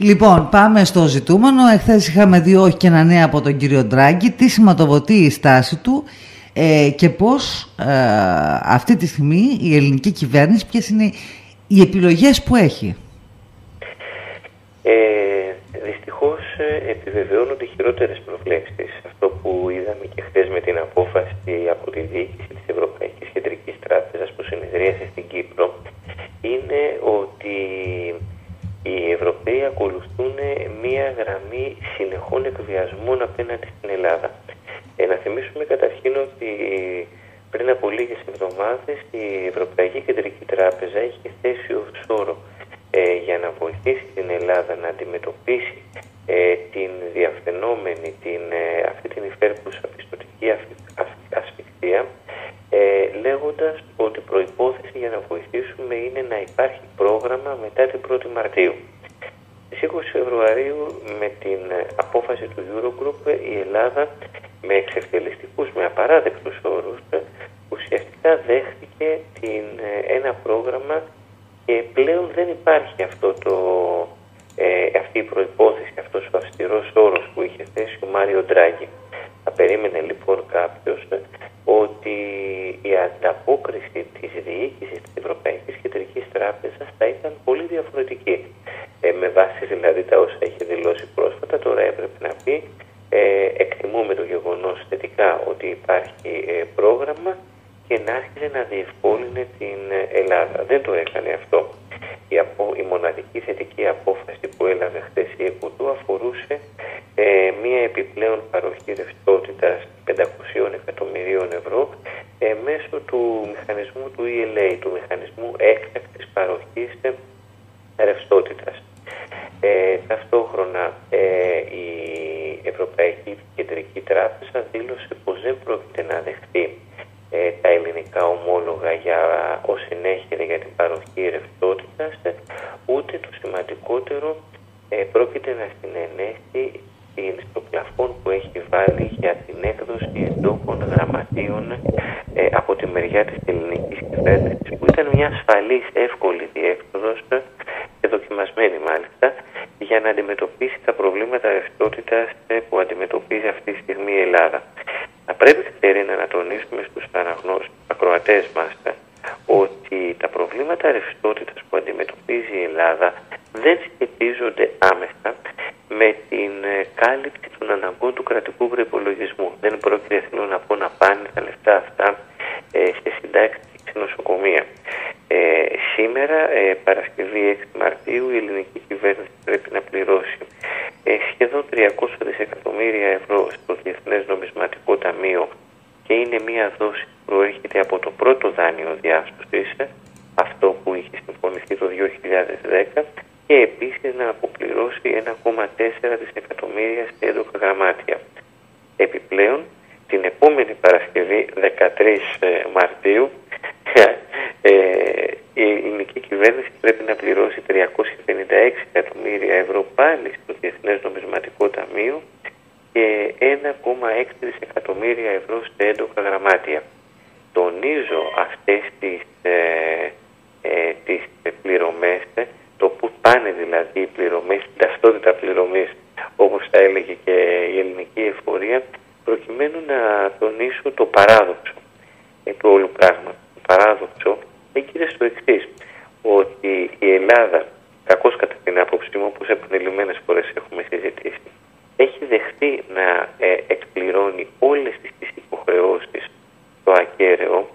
Λοιπόν, πάμε στο ζητούμενο. Εχθές είχαμε δει όχι και ένα νέο από τον κύριο Ντράγκη. Τι σηματοδοτεί η στάση του ε, και πώς ε, αυτή τη στιγμή η ελληνική κυβέρνηση, ποιες είναι οι επιλογές που έχει; Ε, δυστυχώς ε, επιβεβαιώνονται χειρότερες προβλέψεις. Αυτό που είδαμε και χθες με την απόφαση από τη διοίκηση της Ευρωπαϊκής Κεντρικής Τράπεζας που συνεδρίασε στην Κύπρο είναι ότι οι Ευρωπαίοι ακολουθούν μία γραμμή συνεχών εκβιασμών απέναντι στην Ελλάδα. Ε, να θυμίσουμε καταρχήν ότι πριν από λίγες εβδομάδες η Ευρωπαϊκή Κεντρική Τράπεζα έχει θέσει ως όρο ε, για να βοηθήσει την Ελλάδα να αντιμετωπίσει ε, την διαφαινόμενη, την, ε, αυτή την υφέρπουσα πιστοτική ασφυξία ε, λέγοντας ότι προϋπόθεση για να βοηθήσουμε είναι να υπάρχει πρόγραμμα μετά την 1η Μαρτίου. Στις 20 Φεβρουαρίου με την απόφαση του Eurogroup η Ελλάδα με εξευτελιστικούς, με απαράδεκτους όρους ουσιαστικά δέχτηκε την, ένα πρόγραμμα και πλέον δεν υπάρχει αυτό το, ε, αυτή η προϋπόθεση, αυτός ο αυστηρός όρος που είχε θέσει ο Μάριο Ντράγκη. Θα περίμενε λοιπόν κάποιος ότι η ανταπόκριση της διοίκησης της Ευρωπαϊκής Κεντρικής Τράπεζας θα ήταν πολύ διαφορετική. Ε, με βάση δηλαδή τα όσα έχει δηλώσει πρόσφατα, τώρα έπρεπε να πει ε, εκτιμούμε το γεγονός θετικά ότι υπάρχει ε, πρόγραμμα και να άρχισε να διευκόλυνε την Ελλάδα. Δεν το έκανε αυτό. Η, απο, η μοναδική θετική απόφαση που έλαβε χθες η ΕΚΟΤΟΥ αφορούσε ε, μία επιπλέον παροχή ρευστότητα 500 εκατομμυρίων ευρώ ε, μέσω του μηχανισμού του ELA, του μηχανισμού έκτακτης παροχής ρευστότητα. Ε, ταυτόχρονα ε, η Ευρωπαϊκή Κεντρική Τράπεζα δήλωσε πως δεν πρόκειται να δεχτεί ε, τα ελληνικά ομόλογα για, ως συνέχεια για την παροχή ρευστότητα, ούτε το σημαντικότερο ε, πρόκειται να συνενέσει στο πλαφόν που έχει βάλει για την έκδοση εντόπων γραμματείων ε, από τη μεριά της ελληνικής κυβέρνησης που ήταν μια ασφαλής εύκολη διέξοδος και δοκιμασμένη μάλιστα για να αντιμετωπίσει τα προβλήματα ρευστότητας ε, που αντιμετωπίζει αυτή τη στιγμή η Ελλάδα. Θα πρέπει Κατερίνα να τονίσουμε στους ακροατές μας ε, ότι τα προβλήματα ρευστότητας που αντιμετωπίζει η Ελλάδα δεν σχετίζονται άμεσα με την ε, κάλυψη των αναγκών του κρατικού προπολογισμού. Δεν πρόκειται, θέλω να πω, να πάνε τα λεφτά αυτά ε, σε συντάξει και νοσοκομεία. Ε, σήμερα, ε, Παρασκευή 6 Μαρτίου, η ελληνική κυβέρνηση πρέπει να πληρώσει ε, σχεδόν 300 δισεκατομμύρια ευρώ στο Διεθνές Νομισματικό Ταμείο και είναι μία δόση που προέρχεται από το πρώτο δάνειο διάσωσης, αυτό που είχε συμφωνηθεί το 2010 και επίσης να αποπληρώσει 1,4 δισεκατομμύρια σε έντοκα γραμμάτια. Επιπλέον, την επόμενη Παρασκευή, 13 ε, Μαρτίου, ε, η ελληνική κυβέρνηση πρέπει να πληρώσει 356 εκατομμύρια ευρώ πάλι στο Διεθνές Νομισματικό Ταμείο και 1,6 δισεκατομμύρια ευρώ σε έντοκα γραμμάτια. Τονίζω αυτές τις, ε, ε, τις πληρωμές, το που πάνε δηλαδή οι πληρωμές, την ταυτότητα πληρωμής όπως τα έλεγε και η ελληνική εφορία, προκειμένου να τονίσω το παράδοξο ε, του όλου πράγματος. Το παράδοξο έγινε στο εξής ότι η Ελλάδα, κακώς κατά την άποψή μου, όπως επανειλημμένες φορές έχουμε συζητήσει, έχει δεχτεί να ε, εκπληρώνει όλες τις, τις υποχρεώσεις στο ακέραιο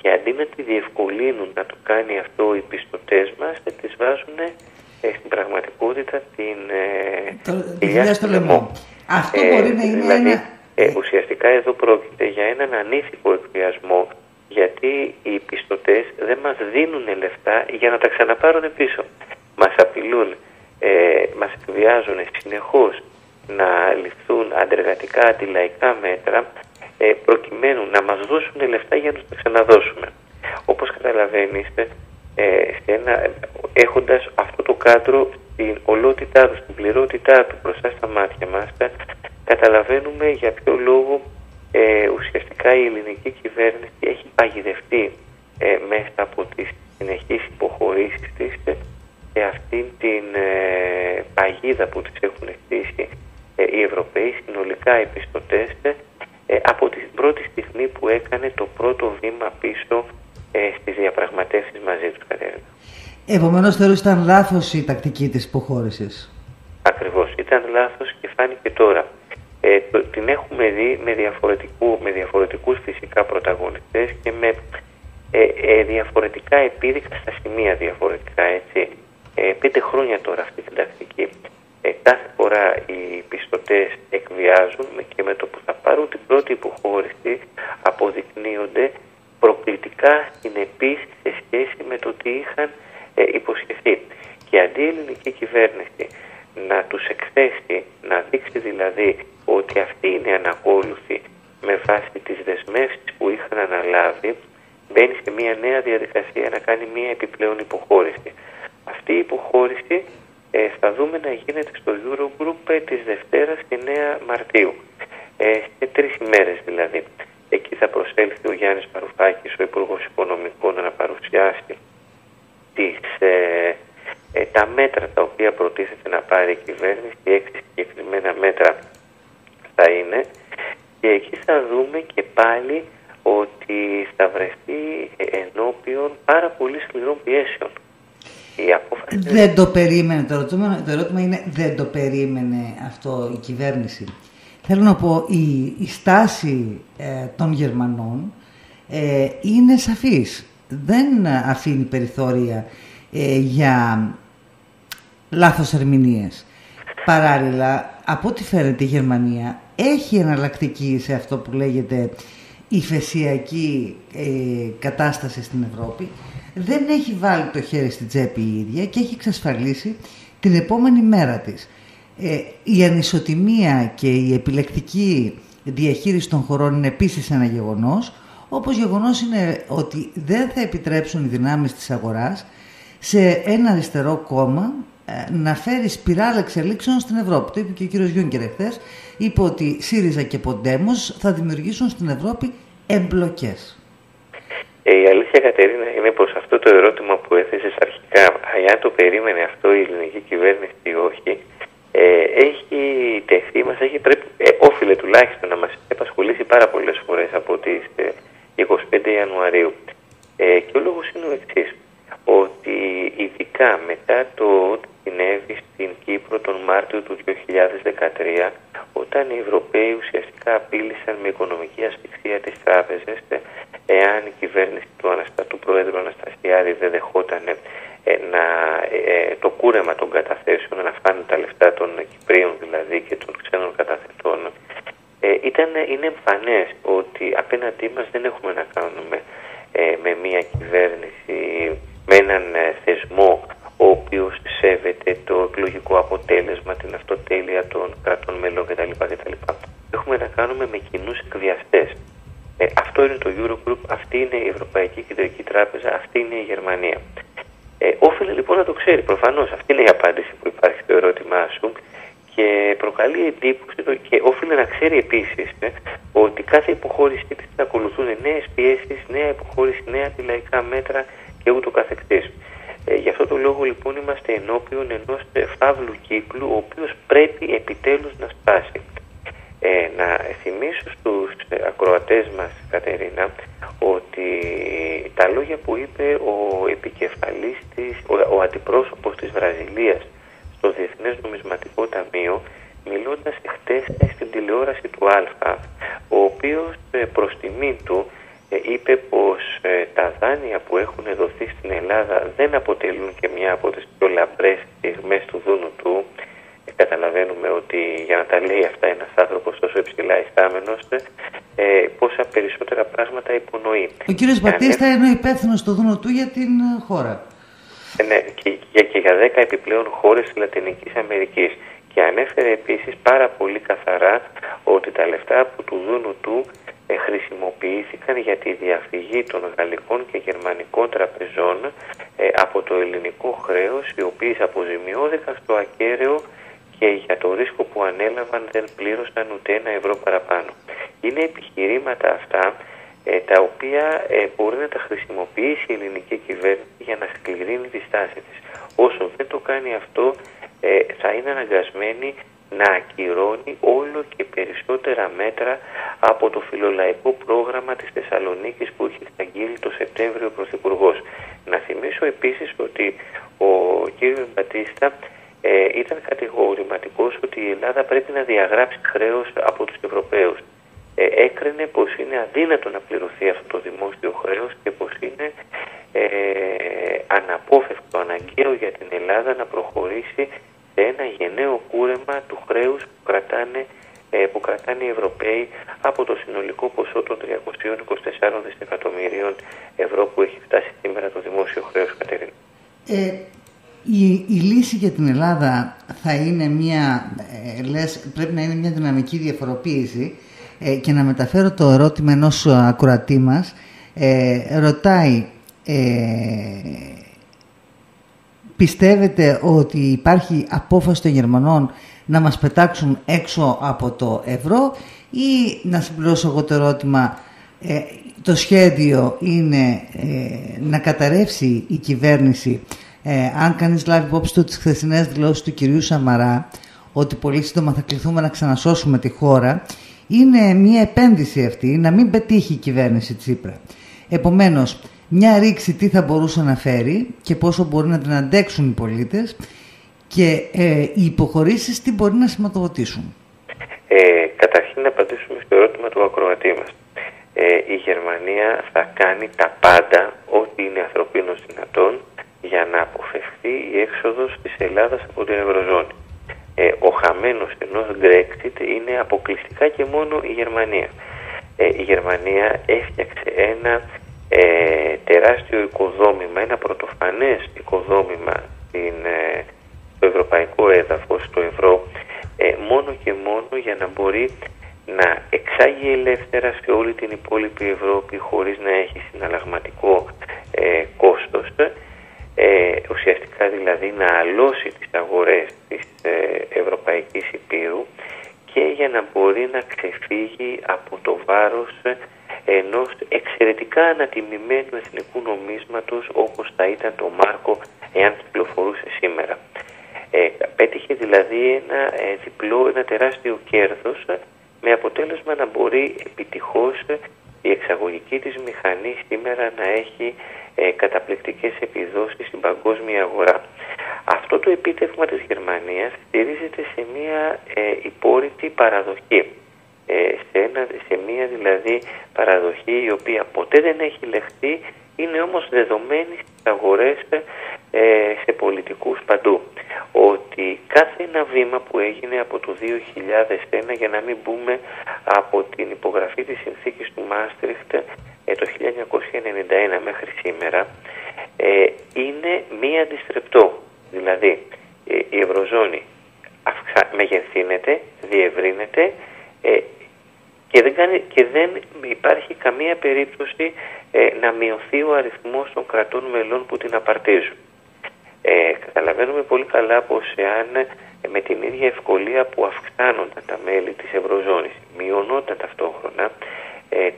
και αντί να τη διευκολύνουν να το κάνει αυτό οι πιστωτές μας, θα τις βάζουν ε, στην πραγματικότητα την ε, στο λαιμό. Αυτό ε, μπορεί να είναι δηλαδή, ένα... Ε, ουσιαστικά εδώ πρόκειται για έναν ανήθικο εκβιασμό γιατί οι πιστωτές δεν μας δίνουν λεφτά για να τα ξαναπάρουν πίσω. Μας απειλούν, ε, μας εκβιάζουν συνεχώς να ληφθούν αντεργατικά αντιλαϊκά μέτρα ε, προκειμένου να μας δώσουν λεφτά για να τους τα ξαναδώσουμε. Όπως καταλαβαίνετε, ε, ένα, έχοντας αυτό το κάδρο στην ολότητά του, στην πληρότητά του μπροστά στα μάτια μας, καταλαβαίνουμε για ποιο λόγο ε, ουσιαστικά η ελληνική κυβέρνηση έχει παγιδευτεί ε, μέσα από τις συνεχείς υποχωρήσεις της σε αυτήν την ε, παγίδα παγίδα που τις έχουν στήσει ε, οι Ευρωπαίοι συνολικά οι πιστωτές ε, από την πρώτη στιγμή που έκανε το πρώτο βήμα πίσω ε, στις διαπραγματεύσεις μαζί τους Κατέρινα. Επομένως θεωρείς ήταν λάθος η τακτική της υποχώρησης; Ακριβώς, ήταν λάθος και φάνηκε τώρα. Ε, την έχουμε δει με, διαφορετικού, με διαφορετικούς φυσικά πρωταγωνιστές και με ε, ε, διαφορετικά επίδεικα στα σημεία διαφορετικά έτσι. Ε, πέντε χρόνια τώρα αυτή την τακτική. Ε, κάθε φορά οι πιστωτές εκβιάζουν και με το που θα πάρουν την πρώτη υποχώρηση αποδεικνύονται προκλητικά συνεπείς σε σχέση με το τι είχαν ε, υποσχεθεί. Και αντί η ελληνική κυβέρνηση να τους εκθέσει, να δείξει δηλαδή ότι αυτή είναι ανακόλουθη με βάση τις δεσμεύσεις που είχαν αναλάβει, μπαίνει σε μια νέα διαδικασία να κάνει μια επιπλέον υποχώρηση. Αυτή η υποχώρηση ε, θα δούμε να γίνεται στο Eurogroup ε, της Δευτέρας και 9 Μαρτίου. Ε, σε τρεις ημέρες δηλαδή. Εκεί θα προσέλθει ο Γιάννης Παρουφάκης, ο Υπουργός Οικονομικών, να παρουσιάσει τις, ε, ε, τα μέτρα τα οποία προτίθεται να πάρει η κυβέρνηση, οι έξι συγκεκριμένα μέτρα θα είναι και εκεί θα δούμε και πάλι ότι θα βρεθεί ενώπιον πάρα πολύ σκληρών πιέσεων. Η απόφαση... Δεν το περίμενε, το ερώτημα, το ερώτημα είναι δεν το περίμενε αυτό η κυβέρνηση. Θέλω να πω, η, η στάση ε, των Γερμανών ε, είναι σαφής. Δεν αφήνει περιθώρια ε, για λάθος ερμηνείες. Παράλληλα, από ό,τι φαίνεται η Γερμανία έχει εναλλακτική σε αυτό που λέγεται ηφαισιακή ε, κατάσταση στην Ευρώπη. Δεν έχει βάλει το χέρι στην τσέπη η ίδια και έχει εξασφαλίσει την επόμενη μέρα της. Ε, η ανισοτιμία και η επιλεκτική διαχείριση των χωρών είναι επίσης ένα γεγονός, όπως γεγονός είναι ότι δεν θα επιτρέψουν οι δυνάμεις της αγοράς σε ένα αριστερό κόμμα ε, να φέρει σπιράλ εξελίξεων στην Ευρώπη. Το είπε και ο κύριος Γιούγκερ εχθές. Είπε ότι ΣΥΡΙΖΑ και Ποντέμος θα δημιουργήσουν στην Ευρώπη εμπλοκές. Ε, η αλήθεια, Κατερίνα, είναι πως αυτό το ερώτημα που έθεσες αρχικά, αν το περίμενε αυτό η ελληνική κυβέρνηση ή όχι, ε, έχει τεθεί, μας έχει πρέπει, ε, όφιλε τουλάχιστον να μας επασχολήσει πάρα πολλές φορές από τις 25 Ιανουαρίου. Ε, και ο λόγος είναι ο εξής ότι ειδικά μετά το ότι συνέβη στην Κύπρο τον Μάρτιο του 2013 όταν οι Ευρωπαίοι ουσιαστικά απείλησαν με οικονομική ασφυξία τις τράπεζες εάν η κυβέρνηση του, Αναστα... του Πρόεδρου Αναστασιάδη δεν δεχόταν ε, να, ε, το κούρεμα των καταθέσεων, να φτάνουν τα λεφτά των Κυπρίων δηλαδή και των ξένων καταθετών, ε, ήταν, είναι εμφανές ότι απέναντί μας δεν έχουμε να κάνουμε με μια κυβέρνηση, με έναν θεσμό ο οποίος σέβεται το εκλογικό αποτέλεσμα, την αυτοτέλεια των κρατών μελών κτλ. κτλ. Έχουμε να κάνουμε με κοινούς εκβιαστές. Ε, αυτό είναι το Eurogroup, αυτή είναι η Ευρωπαϊκή Κεντρική Τράπεζα, αυτή είναι η Γερμανία. Ε, όφιλε λοιπόν να το ξέρει προφανώς. Αυτή είναι η απάντηση που υπάρχει στο ερώτημά σου και προκαλεί εντύπωση και όφιλε να ξέρει επίσης ε, ότι κάθε υποχώρησή της θα ακολουθούν νέες πιέσεις, νέα υποχώρηση, νέα αντιλαϊκά μέτρα και ούτω καθεξής. Ε, γι' αυτό το λόγο λοιπόν είμαστε ενώπιον ενός φαύλου κύκλου ο οποίος πρέπει επιτέλους να σπάσει. Ε, να θυμίσω στους ακροατές μας Κατερίνα ότι τα λόγια που είπε ο επικεφαλής της, ο, ο αντιπρόσωπος της Βραζιλίας στο Διεθνές Νομισματικό Ταμείο μιλώντας χτες στην τηλεόραση του Α ο οποίος ε, προς τιμή του ε, είπε πως ε, τα δάνεια που έχουν δοθεί στην Ελλάδα δεν αποτελούν και μια από τις πιο λαμπρές στιγμές του δούνου του. Ε, καταλαβαίνουμε ότι για να τα λέει αυτά ένας άνθρωπος τόσο υψηλά ιστάμενος, ε, πόσα περισσότερα πράγματα υπονοεί. Ο κύριος Μπατίστα είναι υπεύθυνος στο δούνο του για την χώρα. ναι, και, και, και για 10 επιπλέον χώρες της Λατινικής Αμερικής. Και ανέφερε επίσης πάρα πολύ καθαρά ότι τα λεφτά που του δούνου του ε, χρησιμοποιήθηκαν για τη διαφυγή των γαλλικών και γερμανικών τραπεζών ε, από το ελληνικό χρέος οι οποίες αποζημιώθηκαν στο ακέραιο και για το ρίσκο που ανέλαβαν δεν πλήρωσαν ούτε ένα ευρώ παραπάνω. Είναι επιχειρήματα αυτά ε, τα οποία ε, μπορεί να τα χρησιμοποιήσει η ελληνική κυβέρνηση για να σκληρύνει τη στάση της. Όσο δεν το κάνει αυτό θα είναι αναγκασμένη να ακυρώνει όλο και περισσότερα μέτρα από το φιλολαϊκό πρόγραμμα της Θεσσαλονίκης που είχε εξαγγείλει το Σεπτέμβριο ο Πρωθυπουργός. Να θυμίσω επίσης ότι ο κύριος Μπατίστα ε, ήταν κατηγορηματικός ότι η Ελλάδα πρέπει να διαγράψει χρέος από τους Ευρωπαίους. Ε, έκρινε πως είναι αδύνατο να πληρωθεί αυτό το δημόσιο χρέος και πως είναι ε, αναπόφευκτο, αναγκαίο για την Ελλάδα να προχωρήσει σε ένα γενναίο κούρεμα του χρέους που κρατάνε, ε, που κρατάνε οι Ευρωπαίοι από το συνολικό ποσό των 324 δισεκατομμυρίων ευρώ που έχει φτάσει σήμερα το δημόσιο χρέος, Κατερίνα. Ε, η, η λύση για την Ελλάδα θα είναι μια, ε, λες, πρέπει να είναι μια δυναμική διαφοροποίηση ε, και να μεταφέρω το ερώτημα ενός ακροατή μας. Ε, ρωτάει, πιστεύετε ότι υπάρχει απόφαση των Γερμανών να μας πετάξουν έξω από το ευρώ ή να συμπληρώσω εγώ το ερώτημα το σχέδιο είναι να καταρρεύσει η κυβέρνηση ε, αν κανείς λάβει υπόψη του τις χθεσινές δηλώσεις του κυρίου Σαμαρά ότι πολύ σύντομα θα κληθούμε να ξανασώσουμε τη χώρα είναι μια επένδυση αυτή να μην πετύχει η κυβέρνηση Τσίπρα. Επομένως, μια ρήξη τι θα μπορούσε να φέρει και πόσο μπορεί να την αντέξουν οι πολίτες και ε, οι υποχωρήσεις τι μπορεί να σηματοδοτήσουν. Ε, καταρχήν να απαντήσουμε στο ερώτημα του ακροατή μας. Ε, η Γερμανία θα κάνει τα πάντα ό,τι είναι ανθρωπίνως δυνατόν για να αποφευχθεί η έξοδος της Ελλάδας από την Ευρωζώνη. Ε, ο χαμένος ενός Brexit είναι αποκλειστικά και μόνο η Γερμανία. Ε, η Γερμανία έφτιαξε ένα ε, τεράστιο οικοδόμημα, ένα πρωτοφανές οικοδόμημα στην, ε, στο ευρωπαϊκό έδαφος, στο ευρώ, ε, μόνο και μόνο για να μπορεί να εξάγει ελεύθερα σε όλη την υπόλοιπη Ευρώπη χωρίς να έχει συναλλαγματικό ε, κόστος ε, ουσιαστικά δηλαδή να αλώσει τις αγορές της ε, Ευρωπαϊκής Υπήρου και για να μπορεί να ξεφύγει από το βάρος ενός εξαιρετικά ανατιμημένου εθνικού νομίσματος όπως θα ήταν το Μάρκο εάν κυκλοφορούσε σήμερα. Ε, πέτυχε δηλαδή ένα ε, διπλό, ένα τεράστιο κέρδος με αποτέλεσμα να μπορεί επιτυχώς η εξαγωγική της μηχανή σήμερα να έχει ε, καταπληκτικές επιδόσεις στην παγκόσμια αγορά. Αυτό το επίτευγμα της Γερμανίας στηρίζεται σε μια ε, υπόρρητη παραδοχή. Ε, σε, ένα, σε μια δηλαδή παραδοχή η οποία ποτέ δεν έχει λεχθεί είναι όμως δεδομένη στις αγορές ε, σε πολιτικούς παντού. Ότι κάθε ένα βήμα που έγινε από το 2001 για να μην μπούμε από την υπογραφή της συνθήκης του Μάστριχτ ε, το 1991 μέχρι σήμερα ε, είναι μη αντιστρεπτό. Δηλαδή ε, η Ευρωζώνη αυξα... μεγεθύνεται, διευρύνεται ε, και δεν, κάνει, και δεν υπάρχει καμία περίπτωση ε, να μειωθεί ο αριθμός των κρατών μελών που την απαρτίζουν. Ε, καταλαβαίνουμε πολύ καλά πως εάν με την ίδια ευκολία που αυξάνονταν τα μέλη της Ευρωζώνης μειωνόταν ταυτόχρονα,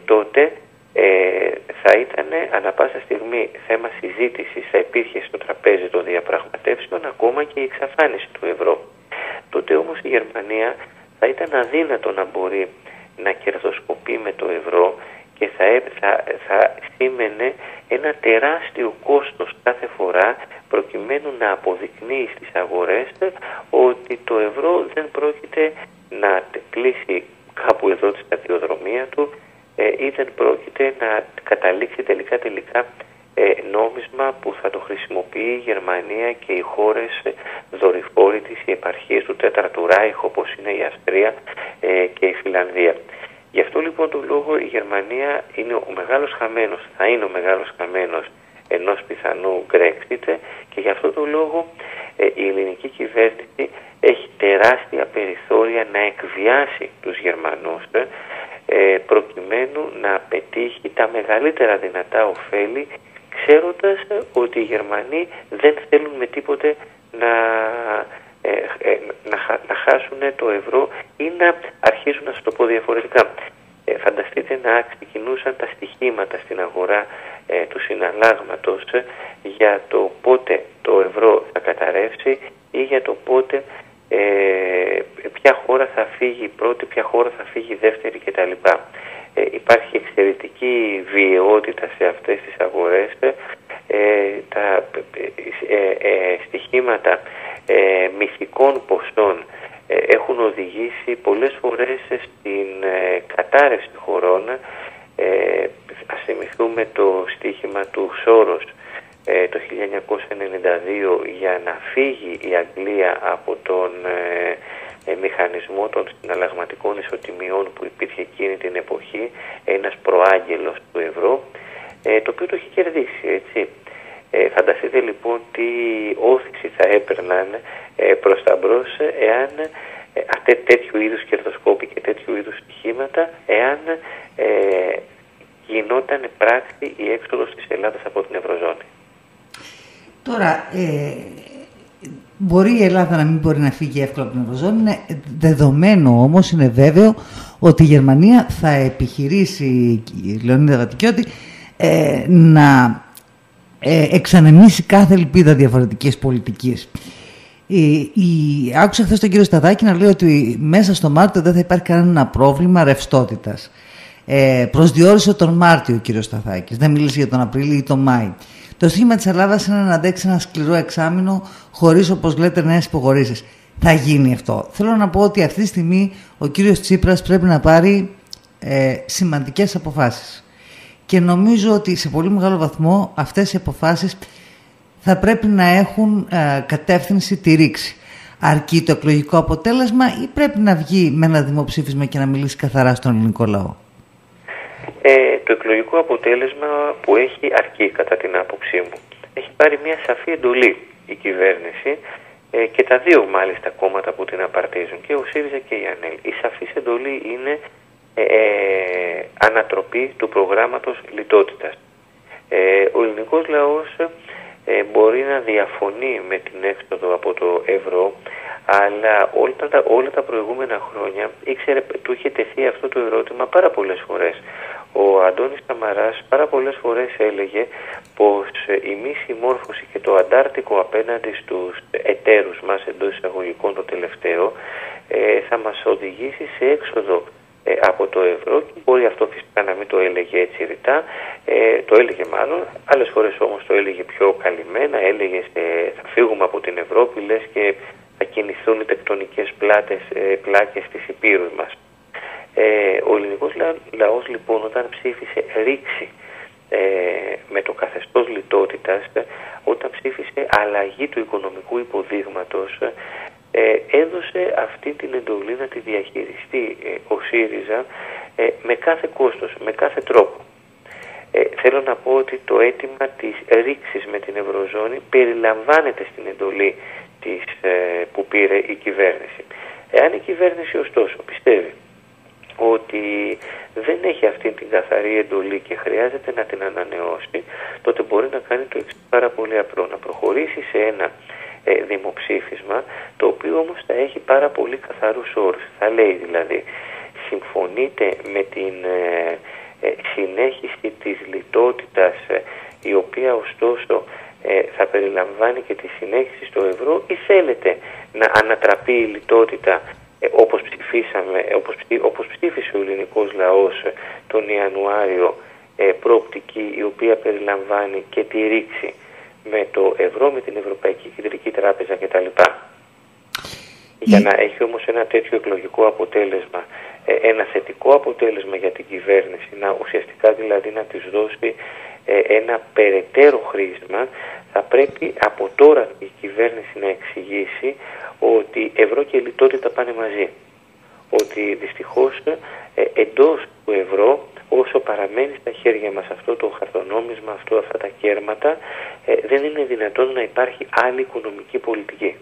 τότε ε, θα ήταν ανα πάσα στιγμή θέμα συζήτησης, θα υπήρχε στο τραπέζι των διαπραγματεύσεων ακόμα και η εξαφάνιση του ευρώ. Τότε όμως η Γερμανία θα ήταν αδύνατο να μπορεί να κερδοσκοπεί με το ευρώ και θα, θα, θα σήμαινε ένα τεράστιο κόστος κάθε φορά προκειμένου να αποδεικνύει στις αγορές ότι το ευρώ δεν πρόκειται να κλείσει κάπου εδώ τη σταδιοδρομία του ε, ή δεν πρόκειται να καταλήξει τελικά τελικά ε, νόμισμα που θα το χρησιμοποιεί η Γερμανία και οι χώρες ε, δορυφόροι της, οι επαρχίες του Τέταρτου Ράιχ όπως είναι η Αυστρία ε, και η Φιλανδία. Γι' αυτό λοιπόν το λόγο η Γερμανία είναι ο μεγάλος χαμένος, θα είναι ο μεγάλος χαμένος ενός πιθανού Brexit και γι' αυτό το λόγο η ελληνική κυβέρνηση έχει τεράστια περιθώρια να εκβιάσει τους Γερμανούς ε, προκειμένου να πετύχει τα μεγαλύτερα δυνατά ωφέλη ξέροντας ότι οι Γερμανοί δεν θέλουν με τίποτε να, ε, ε, να, να χάσουν το ευρώ ή να αρχίσουν να σου το πω διαφορετικά. Ε, φανταστείτε να ξεκινούσαν τα στοιχήματα στην αγορά του συναλλάγματος για το πότε το ευρώ θα καταρρεύσει ή για το πότε ε, ποια χώρα θα φύγει πρώτη, ποια χώρα θα φύγει δεύτερη κτλ. Ε, υπάρχει εξαιρετική βιαιότητα σε αυτές τις αγορές. Ε, τα ε, ε στοιχήματα μυθικών ποσών έχουν οδηγήσει πολλές φορές στην κατάρρευση χωρών. Ας θυμηθούμε το στοίχημα του Σόρος το 1992 για να φύγει η Αγγλία από τον ε, μηχανισμό των συναλλαγματικών ισοτιμιών που υπήρχε εκείνη την εποχή, ένας προάγγελος του ευρώ, ε, το οποίο το έχει κερδίσει, έτσι. Ε, φανταστείτε λοιπόν τι όθηση θα έπαιρναν ε, προς τα μπρος εάν ε, τέτοιου είδους κερδοσκόποι και τέτοιου είδους στοιχήματα εάν ε, γινόταν πράξη η έξοδος της Ελλάδας από την Ευρωζώνη. Τώρα, ε, Μπορεί η Ελλάδα να μην μπορεί να φύγει εύκολα από την Ευρωζώνη. Είναι δεδομένο όμως, είναι βέβαιο ότι η Γερμανία θα επιχειρήσει, η Λεωνίδα Βατικιώτη, ε, να ε, εξανεμίσει κάθε ελπίδα διαφορετικής πολιτικής. Η, η, άκουσα χθες τον κύριο Σταδάκη να λέει ότι μέσα στο Μάρτιο δεν θα υπάρχει κανένα πρόβλημα ρευστότητας. Ε, προσδιορίσε τον Μάρτιο ο κύριος Σταδάκης. Δεν μίλησε για τον Απρίλιο ή τον Μάη. Το στοίχημα της Ελλάδας είναι να αντέξει ένα σκληρό εξάμεινο χωρίς, όπως λέτε, νέες υποχωρήσει. Θα γίνει αυτό. Θέλω να πω ότι αυτή τη στιγμή ο κύριος Τσίπρας πρέπει να πάρει ε, σημαντικές αποφάσεις. Και νομίζω ότι σε πολύ μεγάλο βαθμό αυτές οι αποφάσεις θα πρέπει να έχουν ε, κατεύθυνση τη ρήξη. Αρκεί το εκλογικό αποτέλεσμα ή πρέπει να βγει με ένα δημοψήφισμα και να μιλήσει καθαρά στον ελληνικό λαό; Ε, το εκλογικό αποτέλεσμα που έχει αρκεί κατά την άποψή μου. Έχει πάρει μια σαφή εντολή η κυβέρνηση ε, και τα δύο μάλιστα κόμματα που την απαρτίζουν και ο ΣΥΡΙΖΑ και η ΑΝΕΛ. Η σαφή εντολή είναι ε, ε, ανατροπή του προγράμματος λιτότητας. Ε, ο ελληνικός λαός μπορεί να διαφωνεί με την έξοδο από το ευρώ αλλά όλα τα, όλα τα προηγούμενα χρόνια ήξερε, του είχε τεθεί αυτό το ερώτημα πάρα πολλές φορές. Ο Αντώνης Καμαράς πάρα πολλές φορές έλεγε πως η μη συμμόρφωση και το αντάρτικο απέναντι στους εταίρους μας εντός εισαγωγικών το τελευταίο ε, θα μας οδηγήσει σε έξοδο ε, από το ευρώ και μπορεί αυτό φυσικά να μην το έλεγε έτσι ρητά, ε, το έλεγε μάλλον, άλλες φορές όμως το έλεγε πιο καλυμμένα, έλεγε θα φύγουμε από την Ευρώπη λες και θα κινηθούν οι τεκτονικές πλάτες, ε, πλάκες της Υπήρου μας. Ε, ο ελληνικός λαός λοιπόν όταν ψήφισε ρήξη ε, με το καθεστώς λιτότητας, όταν ψήφισε αλλαγή του οικονομικού υποδείγματος, ε, έδωσε αυτή την εντολή να τη διαχειριστεί ε, ο ΣΥΡΙΖΑ με κάθε κόστος, με κάθε τρόπο. θέλω να πω ότι το αίτημα της ρήξης με την Ευρωζώνη περιλαμβάνεται στην εντολή της, που πήρε η κυβέρνηση. Εάν η κυβέρνηση ωστόσο πιστεύει ότι δεν έχει αυτή την καθαρή εντολή και χρειάζεται να την ανανεώσει, τότε μπορεί να κάνει το εξής πάρα πολύ απλό, να προχωρήσει σε ένα ε, δημοψήφισμα, το οποίο όμως θα έχει πάρα πολύ καθαρούς όρους. Θα λέει δηλαδή, συμφωνείτε με την ε, ε, συνέχιση της λιτότητας, η οποία ωστόσο θα περιλαμβάνει και τη συνέχιση στο ευρώ ή θέλετε να ανατραπεί η λιτότητα ε, όπως ψηφίσαμε, όπως, όπως ψήφισε ο ελληνικός λαός ε, τον Ιανουάριο ε, προοπτική η οποία περιλαμβάνει και τη ρήξη με το ευρώ, με την Ευρωπαϊκή Κεντρική Τράπεζα κτλ. Για να έχει όμως ένα τέτοιο εκλογικό αποτέλεσμα, ε, ένα θετικό αποτέλεσμα για την κυβέρνηση, να ουσιαστικά δηλαδή να της δώσει ένα περαιτέρω χρήσμα, θα πρέπει από τώρα η κυβέρνηση να εξηγήσει ότι ευρώ και λιτότητα πάνε μαζί. Ότι δυστυχώς ε, εντός του ευρώ όσο παραμένει στα χέρια μας αυτό το χαρτονόμισμα, αυτό, αυτά τα κέρματα, ε, δεν είναι δυνατόν να υπάρχει άλλη οικονομική πολιτική.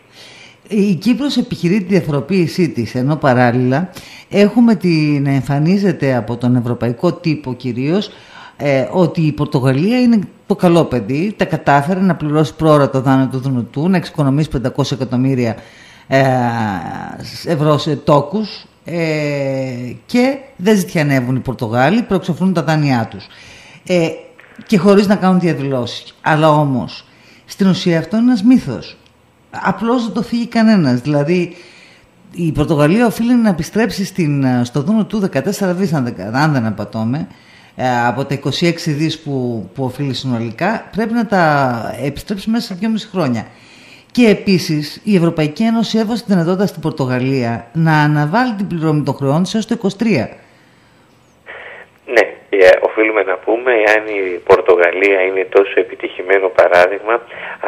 Η Κύπρος επιχειρεί τη διαφοροποίησή της, ενώ παράλληλα έχουμε την, να εμφανίζεται από τον ευρωπαϊκό τύπο κυρίως ε, ότι η Πορτογαλία είναι το καλό παιδί, τα κατάφερε να πληρώσει πρόωρα το δάνειο του Δουνουτού, να εξοικονομήσει 500 εκατομμύρια ε, ευρώς σε τόκους ε, και δεν ζητιανεύουν οι Πορτογάλοι, προεξοφλούν τα δάνειά τους. Ε, και χωρίς να κάνουν διαδηλώσεις. Αλλά όμως, στην ουσία αυτό είναι ένας μύθος. απλώς δεν το φύγει κανένας. Δηλαδή η Πορτογαλία οφείλει να επιστρέψει στην, στο δούνο του 14 δις αν δεν απατώμε ε, από τα 26 δις που, που οφείλει συνολικά πρέπει να τα επιστρέψει μέσα σε 2,5 χρόνια. Και επίσης η Ευρωπαϊκή Ένωση έβασε την δυνατότητα στην Πορτογαλία να αναβάλει την πληρωμή των χρεών της έως το 23. Ε, οφείλουμε να πούμε, εάν η Πορτογαλία είναι τόσο επιτυχημένο παράδειγμα,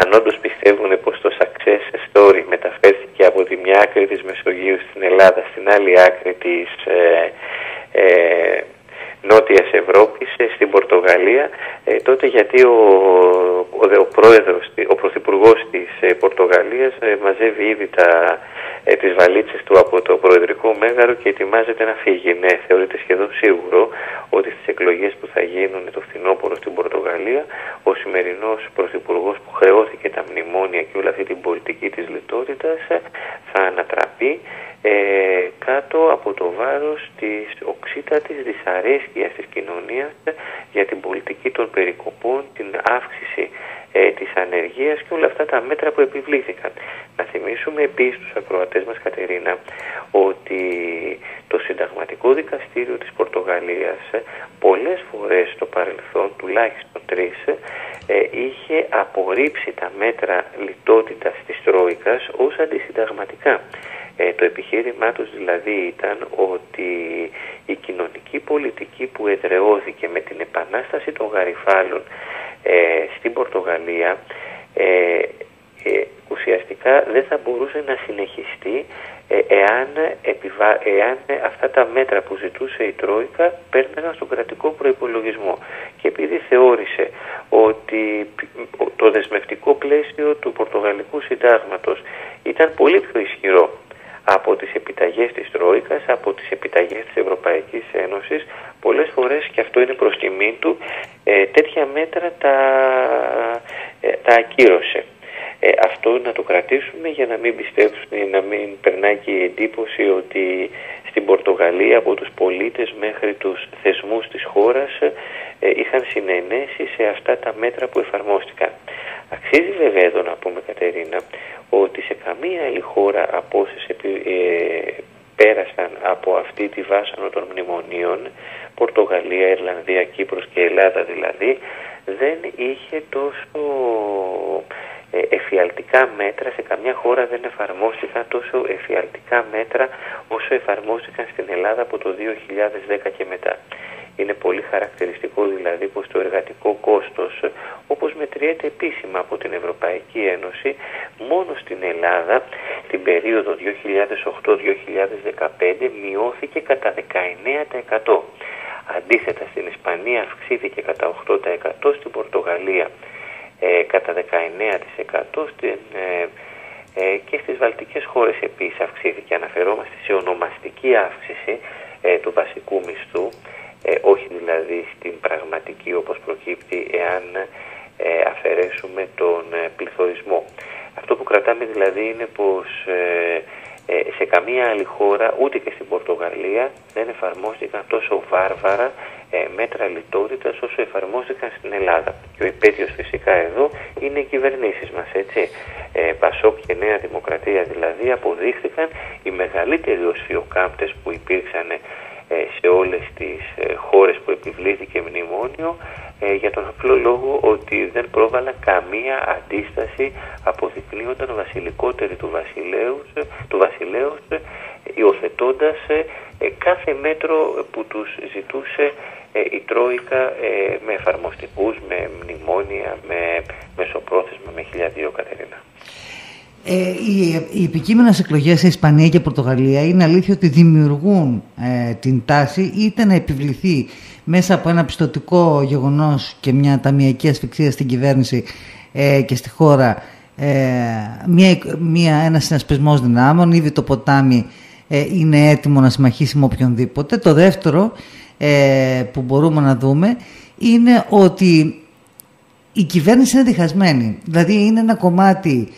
αν όντως πιστεύουν πως το success story μεταφέρθηκε από τη μια άκρη της Μεσογείου στην Ελλάδα, στην άλλη άκρη της ε, ε, Νότιας Ευρώπης, ε, στην Πορτογαλία, ε, τότε γιατί ο, ο, ο πρόεδρος, ο πρωθυπουργός της ε, Πορτογαλίας μαζεύει ήδη τα, τις βαλίτσες του από το προεδρικό μέγαρο και ετοιμάζεται να φύγει. Ναι, θεωρείται σχεδόν σίγουρο ότι στις εκλογές που θα γίνουν το φθινόπωρο στην Πορτογαλία, ο σημερινός πρωθυπουργός που χρεώθηκε τα μνημόνια και όλη αυτή την πολιτική της λιτότητας θα ανατραπεί ε, κάτω από το βάρος της οξύτατης δυσαρέσκειας της κοινωνίας για την πολιτική των περικοπών, την αύξηση ε, της ανεργίας και όλα αυτά τα μέτρα που επιβλήθηκαν. Να θυμίσουμε επίσης στους ακροατές μας Κατερίνα ότι το Συνταγματικό Δικαστήριο της Πορτογαλίας πολλές φορές στο παρελθόν, τουλάχιστον τρεις, ε, είχε απορρίψει τα μέτρα λιτότητας της Τρόικας ως αντισυνταγματικά. Ε, το επιχείρημά τους δηλαδή ήταν ότι η κοινωνική πολιτική που εδρεώθηκε με την επανάσταση των γαριφάλων ε, στην Πορτογαλία ε, ε, ουσιαστικά δεν θα μπορούσε να συνεχιστεί εάν, επιβα... εάν αυτά τα μέτρα που ζητούσε η Τρόικα πέρναγαν στον κρατικό προϋπολογισμό. Και επειδή θεώρησε ότι το δεσμευτικό πλαίσιο του Πορτογαλικού Συντάγματος ήταν πολύ πιο ισχυρό από τις επιταγές της Τρόικας, από τις επιταγές της Ευρωπαϊκής Ένωσης, πολλές φορές και αυτό είναι προς τιμή του, ε, τέτοια μέτρα τα, ε, τα ακύρωσε. Ε, αυτό να το κρατήσουμε για να μην πιστέψουν, να μην περνάει και η εντύπωση ότι στην Πορτογαλία από τους πολίτες μέχρι τους θεσμούς της χώρας ε, είχαν συνενέσει σε αυτά τα μέτρα που εφαρμόστηκαν. Αξίζει βέβαια εδώ να πούμε Κατερίνα ότι σε καμία άλλη χώρα από όσες ε, πέρασαν από αυτή τη βάσανο των μνημονίων, Πορτογαλία, Ιρλανδία, Κύπρος και Ελλάδα δηλαδή, δεν είχε τόσο ε, εφιαλτικά μέτρα, σε καμιά χώρα δεν εφαρμόστηκαν τόσο εφιαλτικά μέτρα όσο εφαρμόστηκαν στην Ελλάδα από το 2010 και μετά. Είναι πολύ χαρακτηριστικό δηλαδή πως το εργατικό κόστος όπως μετριέται επίσημα από την Ευρωπαϊκή Ένωση μόνο στην Ελλάδα την περίοδο 2008-2015 μειώθηκε κατά 19%. Αντίθετα στην Ισπανία αυξήθηκε κατά 8%, στην Πορτογαλία ε, κατά 19% στην, ε, ε, και στις βαλτικές χώρες επίσης αυξήθηκε. Αναφερόμαστε σε ονομαστική αύξηση ε, του βασικού μισθού ε, όχι δηλαδή στην πραγματική όπως προκύπτει εάν ε, αφαιρέσουμε τον ε, πληθωρισμό. Αυτό που κρατάμε δηλαδή είναι πως σε καμία άλλη χώρα, ούτε και στην Πορτογαλία, δεν εφαρμόστηκαν τόσο βάρβαρα μέτρα λιτότητας όσο εφαρμόστηκαν στην Ελλάδα. Και ο υπέτειος φυσικά εδώ είναι οι κυβερνήσεις μας, έτσι. Ε, Πασόκ και Νέα Δημοκρατία δηλαδή αποδείχθηκαν οι μεγαλύτεροι οσφιοκάμπτες που υπήρξαν ε, σε όλες τις ε, χώρες που επιβλήθηκε μνημόνιο ε, για τον απλό λόγο ότι δεν πρόβαλα καμία αντίσταση αποδεικνύονταν βασιλικότεροι του βασιλέους, του βασιλέους υιοθετώντας κάθε μέτρο που τους ζητούσε η Τρόικα με εφαρμοστικούς, με μνημόνια, με μεσοπρόθεσμα, με χιλιαδίο Κατερίνα. Ε, οι, οι επικείμενες εκλογές σε Ισπανία και Πορτογαλία είναι αλήθεια ότι δημιουργούν ε, την τάση είτε να επιβληθεί μέσα από ένα πιστοτικό γεγονός και μια ταμιακή ασφυξία στην κυβέρνηση ε, και στη χώρα ε, μια, μια, ένας συνασπισμός δυνάμων, ήδη το ποτάμι ε, είναι έτοιμο να συμμαχίσει με οποιονδήποτε. Το δεύτερο που μπορούμε να δούμε είναι ότι η κυβέρνηση είναι διχασμένη. Δηλαδή είναι ένα κομμάτι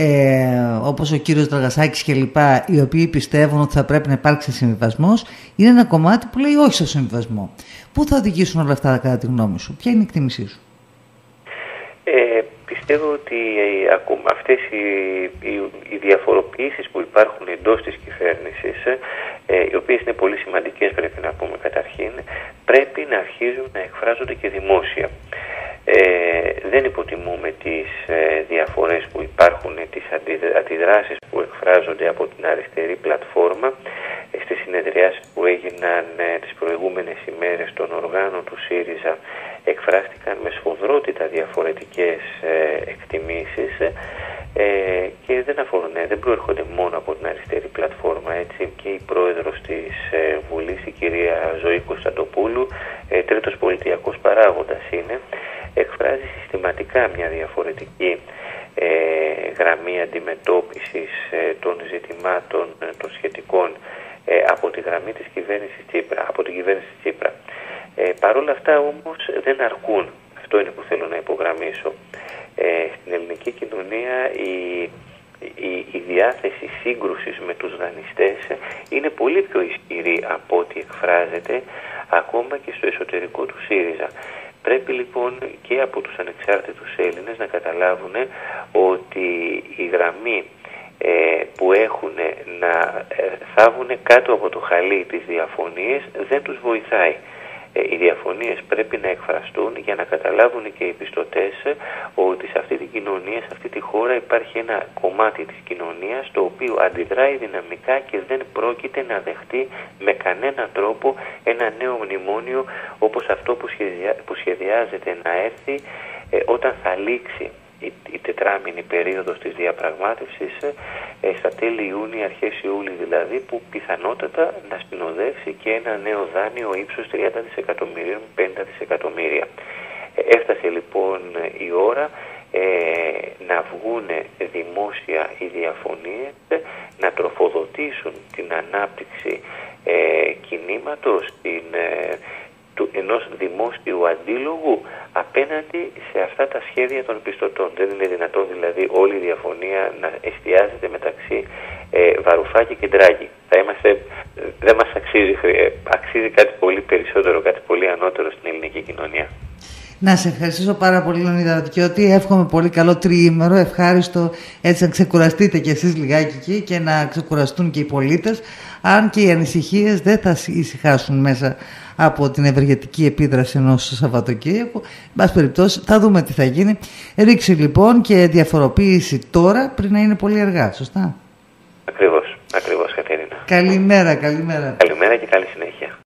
ε, όπως ο κύριος Δραγασάκης και λοιπά, οι οποίοι πιστεύουν ότι θα πρέπει να υπάρξει συμβιβασμός, είναι ένα κομμάτι που λέει όχι στο συμβιβασμό. Πού θα οδηγήσουν όλα αυτά κατά τη γνώμη σου, ποια είναι η εκτίμησή σου; Ε, πιστεύω ότι ε, ακόμα αυτές οι, οι, οι διαφοροποιήσεις που υπάρχουν εντός της κυβέρνησης, ε, οι οποίες είναι πολύ σημαντικές πρέπει να πούμε καταρχήν, πρέπει να αρχίζουν να εκφράζονται και δημόσια. Ε, δεν υποτιμούμε τις ε, διαφορές που υπάρχουν, τις αντιδράσεις που εκφράζονται από την αριστερή πλατφόρμα ε, στις συνεδριάσεις που έγιναν ε, τις προηγούμενες ημέρες των οργάνων του ΣΥΡΙΖΑ εκφράστηκαν με σφοδρότητα διαφορετικές ε, εκτιμήσεις ε, και δεν αφορούν, δεν προέρχονται μόνο από την αριστερή πλατφόρμα έτσι και η πρόεδρος της ε, Βουλής η κυρία Ζωή Κωνσταντοπούλου ε, τρίτος πολιτιακός παράγοντας είναι εκφράζει συστηματικά μια διαφορετική ε, γραμμή αντιμετώπισης ε, των ζητημάτων των σχετικών από τη γραμμή της κυβέρνησης Τσίπρα, από την κυβέρνηση Τσίπρα. Ε, Παρ' όλα αυτά όμως δεν αρκούν. Αυτό είναι που θέλω να υπογραμμίσω. Ε, στην ελληνική κοινωνία η, η, η διάθεση σύγκρουσης με τους δανειστές είναι πολύ πιο ισχυρή από ό,τι εκφράζεται ακόμα και στο εσωτερικό του ΣΥΡΙΖΑ. Πρέπει λοιπόν και από τους ανεξάρτητους Έλληνες να καταλάβουν ότι η γραμμή ε, που έχουν να ε, θάβουν κάτω από το χαλί τις διαφωνίες δεν τους βοηθάει. Ε, οι διαφωνίες πρέπει να εκφραστούν για να καταλάβουν και οι πιστωτές ότι σε αυτή την κοινωνία, σε αυτή τη χώρα υπάρχει ένα κομμάτι της κοινωνίας το οποίο αντιδράει δυναμικά και δεν πρόκειται να δεχτεί με κανένα τρόπο ένα νέο μνημόνιο όπως αυτό που, σχεδιάζεται να έρθει ε, όταν θα λήξει η, η τετράμινη περίοδος της διαπραγμάτευσης ε, στα τέλη Ιούνιου, αρχές Ιούλη δηλαδή, που πιθανότατα να συνοδεύσει και ένα νέο δάνειο ύψος 30 δισεκατομμυρίων, 50 δισεκατομμύρια. Ε, έφτασε λοιπόν η ώρα ε, να βγουν δημόσια οι διαφωνίες, να τροφοδοτήσουν την ανάπτυξη ε, κινήματος, την, ε, του, ενός δημόσιου αντίλογου απέναντι σε αυτά τα σχέδια των πιστωτών. Δεν είναι δυνατόν δηλαδή όλη η διαφωνία να εστιάζεται μεταξύ ε, Βαρουφάκη και Ντράγκη. Θα είμαστε, δεν μας αξίζει, ε, αξίζει κάτι πολύ περισσότερο, κάτι πολύ ανώτερο στην ελληνική κοινωνία. Να σε ευχαριστήσω πάρα πολύ, Λονίδα ότι Εύχομαι πολύ καλό τριήμερο. Ευχάριστο έτσι να ξεκουραστείτε κι εσείς λιγάκι εκεί και να ξεκουραστούν και οι πολίτες. Αν και οι ανησυχίες δεν θα ησυχάσουν μέσα από την ευεργετική επίδραση ενός Σαββατοκύριακου. Εν πάση περιπτώσει θα δούμε τι θα γίνει. Ρίξει λοιπόν και διαφοροποίηση τώρα πριν να είναι πολύ αργά. Σωστά; Ακριβώς. Ακριβώς Κατερίνα. Καλημέρα, καλημέρα. Καλημέρα και καλή συνέχεια.